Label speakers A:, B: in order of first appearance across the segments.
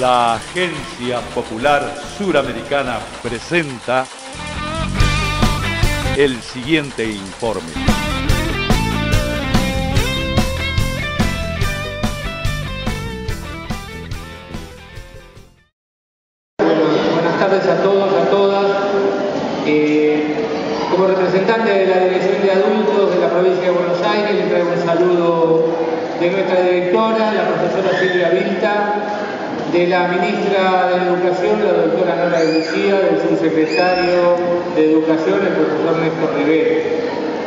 A: La Agencia Popular Suramericana presenta el siguiente informe.
B: Buenas tardes a todos, a todas. Eh, como representante de la Dirección de Adultos de la provincia de Buenos Aires, le traigo un saludo de nuestra directora, la profesora Silvia Vilta, de la ministra de Educación, la doctora Nora de Lucía, del subsecretario de Educación, el profesor Néstor Rivera.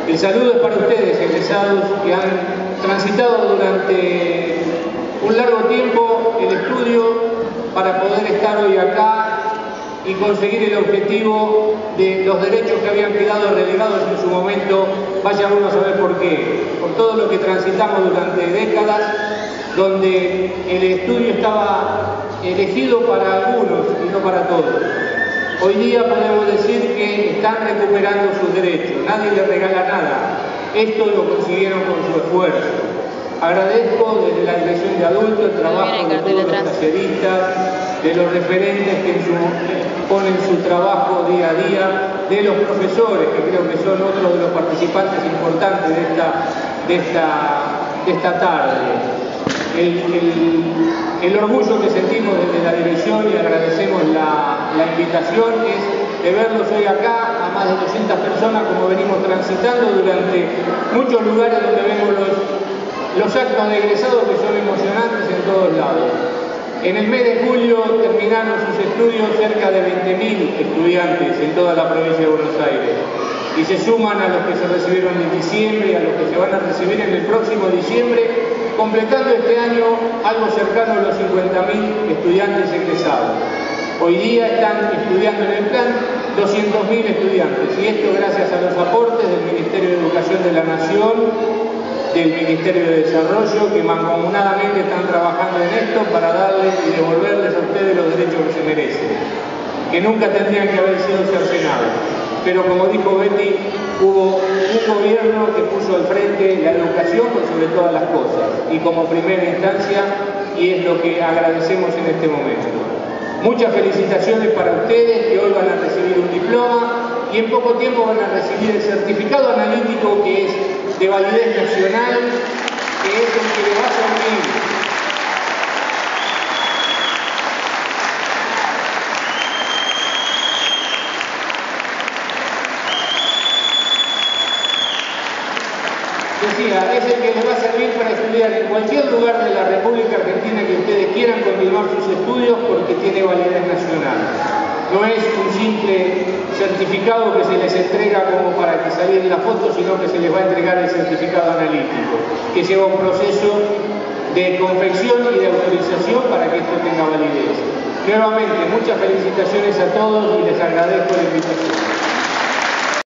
B: El saludo es para ustedes, egresados, que han transitado durante un largo tiempo el estudio para poder estar hoy acá y conseguir el objetivo de los derechos que habían quedado relegados en su momento, vaya uno a saber por qué, por todo lo que transitamos durante décadas, donde el estudio estaba elegido para algunos y no para todos. Hoy día podemos decir que están recuperando sus derechos, nadie les regala nada, esto lo consiguieron con su esfuerzo. Agradezco desde la Dirección de Adultos el trabajo de todos los talleristas, de los referentes que ponen su trabajo día a día, de los profesores, que creo que son otros de los participantes importantes de esta, de esta, de esta tarde. El, orgullo que sentimos desde la dirección y agradecemos la, invitación es de verlos hoy acá, a más de 200 personas como venimos transitando durante muchos lugares donde vemos los los actos de egresados que son emocionantes en todos lados. En el mes de julio terminaron sus estudios cerca de 20.000 estudiantes en toda la provincia de Buenos Aires y se suman a los que se recibieron en diciembre y a los que se van a recibir en el próximo diciembre, completando este año algo cercano a los 50.000 estudiantes egresados. Hoy día están estudiando en el plan 200.000 estudiantes y esto gracias a los aportes del Ministerio de Educación de la Nación, del Ministerio de Desarrollo que mancomunadamente están trabajando en esto para darles y devolverles a ustedes los derechos que se merecen, que nunca tendrían que haber sido cercenados. Pero como dijo Betty, hubo un gobierno que puso al frente la educación por sobre todas las cosas y como primera instancia y es lo que agradecemos en este momento. Muchas felicitaciones para ustedes que hoy van a recibir un diploma y en poco tiempo van a recibir el certificado analítico que es de validez nacional, que es el que le va a servir Es el que les va a servir para estudiar en cualquier lugar de la República Argentina que ustedes quieran continuar sus estudios porque tiene validez nacional. No es un simple certificado que se les entrega como para que salgan la foto, sino que se les va a entregar el certificado analítico, que lleva un proceso de confección y de autorización para que esto tenga validez. Nuevamente, muchas felicitaciones a todos y les agradezco la invitación.